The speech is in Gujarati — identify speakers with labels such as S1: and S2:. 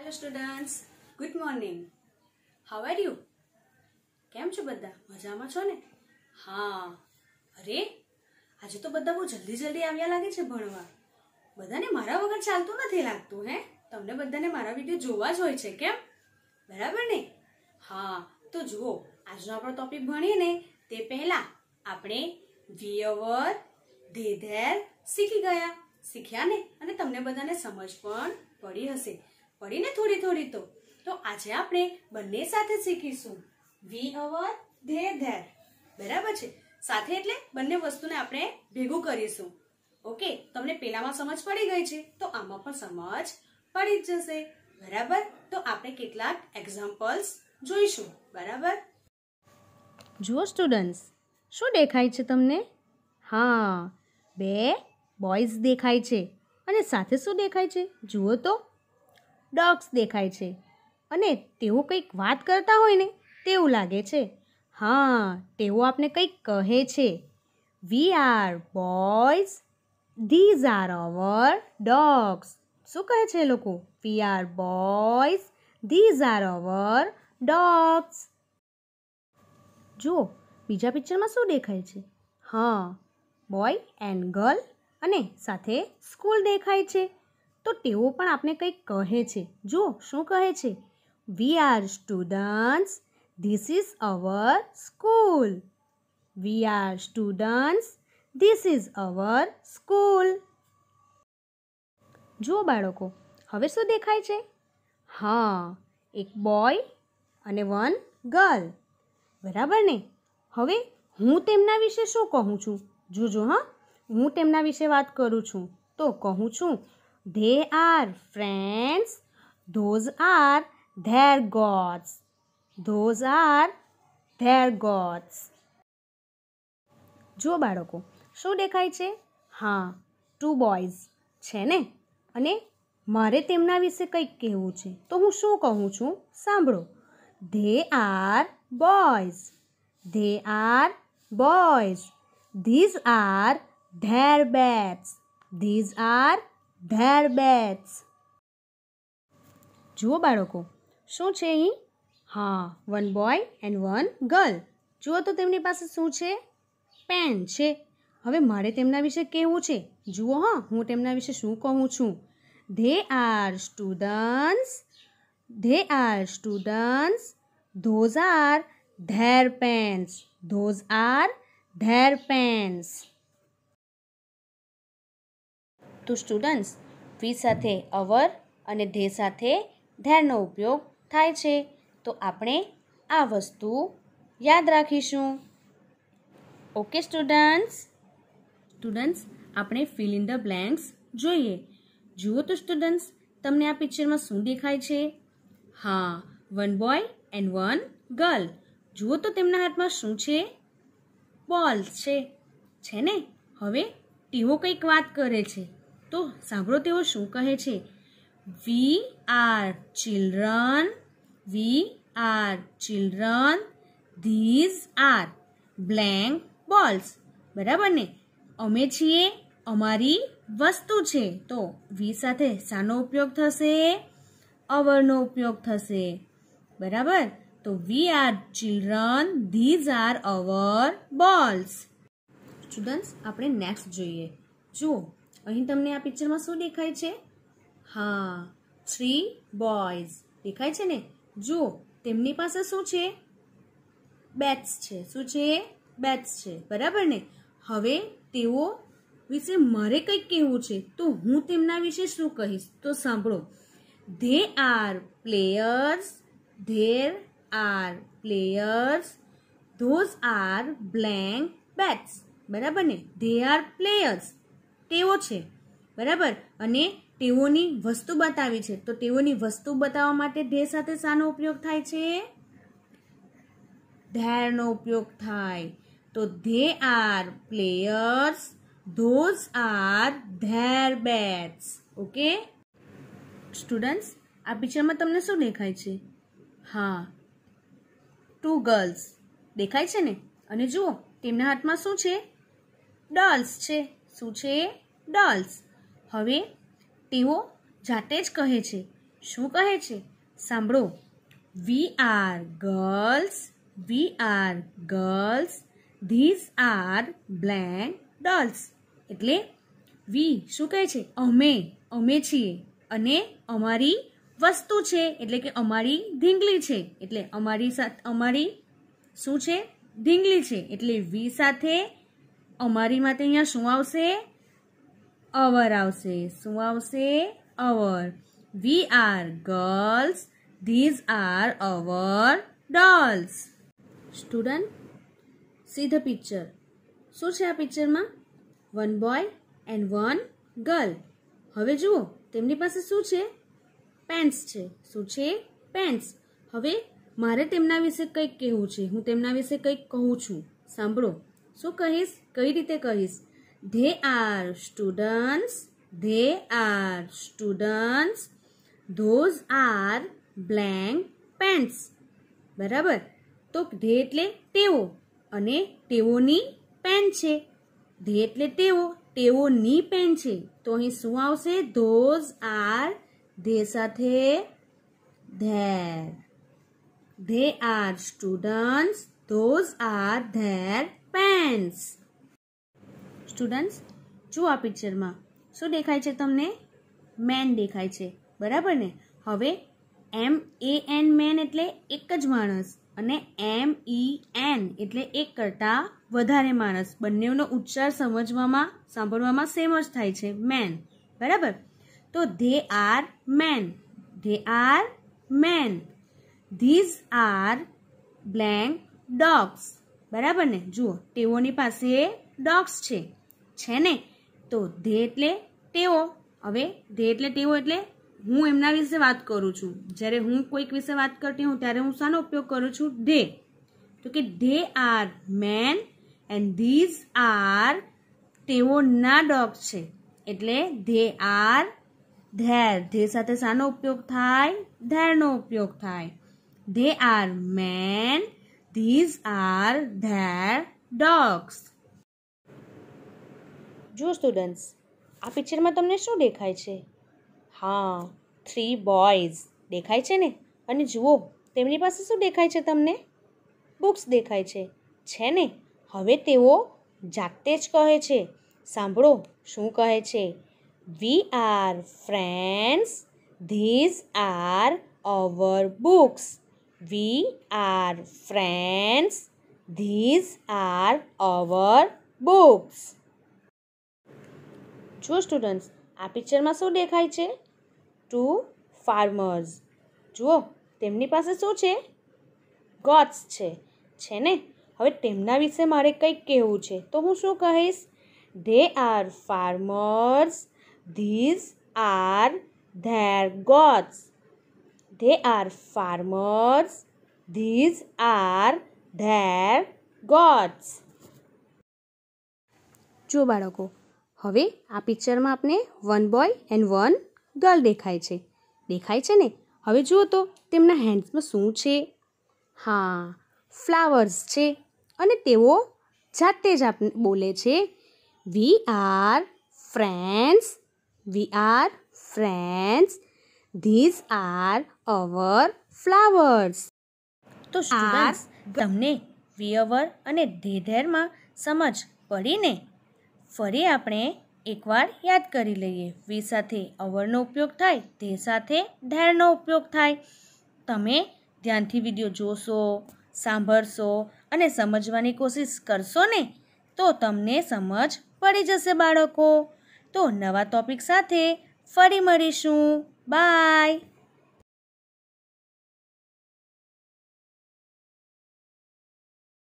S1: Hello students good morning how are you કેમ છો બધા? મજામાં છો ને? હા. અરે, આજે તો બધા બહુ જલ્દી જલ્દી આવ્યા લાગે છે ભણવા. બધાને મારા વગર ચાલતું નથી લાગતું, હે? તમને બધાને મારા વીડિયો જોવા જ હોય છે, કેમ? બરાબર ને? હા, તો જુઓ, આજનો આપણો ટોપિક ભણીએ ને, તે પહેલાં આપણે વિયવર ધેધેર શીખી ગયા. શીખ્યા ને? અને તમને બધાને સમજ પણ પડી હશે. પડી ને થોડી થોડી તો. તો આજે આપણે બંને સાથે શીખીશું. We our, they their. બરાબર છે? સાથે એટલે બંને વસ્તુને આપણે ભેગું કરીશું. ઓકે, તમને પેલામાં સમજ પડી ગઈ છે? તો આમાં પણ સમજ પડી જ જશે. બરાબર? તો આપણે કેટલાક એક્ઝામ્પલ્સ જોઈશું. બરાબર?
S2: જુઓ સ્ટુડન્ટ્સ શું દેખાય છે તમને? હા, બે બોયઝ દેખાય છે. અને સાથે શું દેખાય છે? જુઓ તો. ડોગ્સ દેખાય છે. અને તેઓ કંઈક વાત કરતા હોય ને, તેવું લાગે છે. હા, તેઓ આપને કંઈક કહે છે. We are boys these are our dogs શું કહે છે લોકો? We are boys these are our dogs જુઓ, બીજા પિક્ચરમાં શું દેખાય છે? હા, બોય એન્ડ ગર્લ અને સાથે સ્કૂલ દેખાય છે. તો તેઓ પણ આપણે કંઈક કહે છે. જુઓ, શું કહે છે? We are students this is our school we are students this is our school જુઓ બાળકો, હવે શું દેખાય છે? હા, એક બોય અને વન ગર્લ બરાબર ને? હવે હું તેમના વિશે શું કહું છું? જોજો, હા. હું તેમના વિશે વાત કરું છું. તો કહું છું they are friends those are their gods. Those are their gods. જો બાળકો, શું દેખાય છે? હા ટુ બોયઝ છે ને? અને મારે તેમના વિશે કંઈક કહેવું છે. તો હું શું કહું છું? સાંભળો. They are boys they are boys these are their bats these are their bats જુઓ બાળકો, શું છે અહીં? હા one boy and one girl જુઓ તો તેમની પાસે શું છે? પેન છે. હવે મારે તેમના વિશે કહેવું છે. જુઓ હા, હું તેમના વિશે શું કહું છું? They are students they are students those are their pens those are their pens તો સ્ટુડન્ટ્સ વી સાથે અવર અને ધે સાથે ધેરનો ઉપયોગ થાય છે. તો આપણે આ વસ્તુ યાદ રાખીશું. ઓકે સ્ટુડન્ટ્સ સ્ટુડન્ટ્સ આપણે ફિલ ઇન ધ બ્લેન્ક્સ જોઈએ. જુઓ તો સ્ટુડન્ટ્સ તમને આ પિક્ચરમાં શું દેખાય છે? હા one boy and one girl જુઓ તો તેમના હાથમાં શું છે? બોલ્સ છે. છે ને? હવે તેઓ કંઈક વાત કરે છે. તો સાંભળો તેઓ શું કહે છે. We are children we are children these are blank balls બરાબર ને? અમે છીએ અમારી વસ્તુ છે. તો વી સાથે શાનો ઉપયોગ થશે? અવરનો ઉપયોગ થશે. બરાબર? તો we are children these are our balls students આપણે નેક્સ્ટ જોઈએ. જુઓ. અહીં તમને આ પિક્ચરમાં શું દેખાય છે? હા થ્રી બોયઝ દેખાય છે ને? જુઓ તેમની પાસે શું છે? બેટ્સ છે. શું છે? બેટ્સ છે. બરાબર ને? હવે તેઓ વિશે મારે કંઈક કહેવું છે. તો હું તેમના વિશે શું કહીશ? તો સાંભળો. They are players there are players those are blank bats બરાબર ને? ધે આર પ્લેયર્સ તેઓ છે. બરાબર? અને તેઓની વસ્તુ બતાવી છે. તો તેઓની વસ્તુ બતાવવા માટે ધે સાથે શાનો ઉપયોગ થાય છે? ધેરનો ઉપયોગ થાય. તો they are players, those are their bats. Okay? Students, આ પિક્ચરમાં તમને શું દેખાય છે? હા. Two girls. દેખાય છે ને? અને જુઓ, તેમના હાથમાં શું છે? ડોલ્સ છે. શું છે? ડોલ્સ. હવે તેઓ જાતે જ કહે છે. શું કહે છે? સાંભળો. We are girls we are girls these are blank dolls એટલે વી શું કહે છે? અમે અમે છીએ. અને અમારી વસ્તુ છે. એટલે કે અમારી ઢીંગલી છે. એટલે અમારી સાથે અમારી શું છે? ઢીંગલી છે. એટલે વી સાથે અમારી માટે અહીંયા શું આવશે? અવર આવશે. શું આવશે? Our. We are girls these are our dolls student see the picture શું છે આ પિક્ચરમાં one boy and one girl હવે જુઓ, તેમની પાસે શું છે? પેન્ટ્સ છે. શું છે? પેન્ટ્સ હવે મારે તેમના વિશે કંઈક કહેવું છે. હું તેમના વિશે કંઈક કહું છું. સાંભળો. શું કહીશ? કઈ રીતે કહીશ? They are students they are students those are blank pants બરાબર? તો ધે એટલે તેઓ અને તેઓની પેન છે. ધે એટલે તેઓ, તેઓની પેન છે. તો અહીં શું આવશે? ધોઝ આર ધે સાથે their they are students those are their pens. Students, જુઓ આ પિક્ચરમાં. શું દેખાય છે તમને? મેન દેખાય છે. બરાબર ને? હવે એમ એ એન મેન એટલે એક જ માણસ અને એમ ઈ એન એટલે એક કરતાં વધારે માણસ. બંનેનો ઉચ્ચાર સમજવામાં, સાંભળવામાં સેમ જ થાય છે. મેન. બરાબર? તો they are men. They are men. These are blank dogs. બરાબર ને? જુઓ તેઓની પાસે ડોગ્સ છે. છે ને? તો ધે એટલે તેઓ હવે ધે એટલે તેઓ એટલે હું એમના વિશે વાત કરું છું. જ્યારે હું કોઈક વિશે વાત કરતી હોઉં, ત્યારે હું શાનો ઉપયોગ કરું છું? ધે. તો કે they are men and these are તેઓના ડોગ્સ છે. એટલે ધે આર ધેર. ધે સાથે શાનો ઉપયોગ થાય? ધેરનો ઉપયોગ થાય. They are men these are their dogs જો સ્ટુડન્ટ્સ આ પિક્ચરમાં તમને શું દેખાય છે? હા થ્રી બોયઝ દેખાય છે ને? અને જુઓ, તેમની પાસે શું દેખાય છે તમને? બુક્સ દેખાય છે. છે ને? હવે તેઓ જાતે જ કહે છે. સાંભળો શું કહે છે. We are friends these are our books we are friends these are our books જો સ્ટુડન્ટ્સ આ પિક્ચરમાં શું દેખાય છે? ટુ ફાર્મર્સ જુઓ, તેમની પાસે શું છે? ગોટ્સ છે. છે ને? હવે તેમના વિશે મારે કંઈક કહેવું છે. તો હું શું કહીશ? They are farmers these are their goats they are farmers these are their gods. જો બાળકો, હવે આ પિક્ચરમાં આપણે one boy and one girl દેખાય છે. દેખાય છે ને? હવે જુઓ તો તેમના હેન્ડ્સમાં શું છે? હા ફ્લાવર્સ છે અને તેઓ જાતે જ આપણે બોલે છે we are friends we are friends these are our flowers તો સ્ટુડન્ટ્સ તમને વિયવર અને ધેધેરમાં સમજ પડીને ફરી આપણે એકવાર યાદ કરી લઈએ. વી સાથે અવરનો ઉપયોગ થાય ધે સાથે ધેરનો ઉપયોગ થાય. તમે ધ્યાનથી વીડિયો જોશો સાંભળશો અને સમજવાની કોશિશ કરશો ને તો તમને સમજ પડી જશે બાળકો. તો નવા ટોપિક સાથે ફરી મળીશું. બાય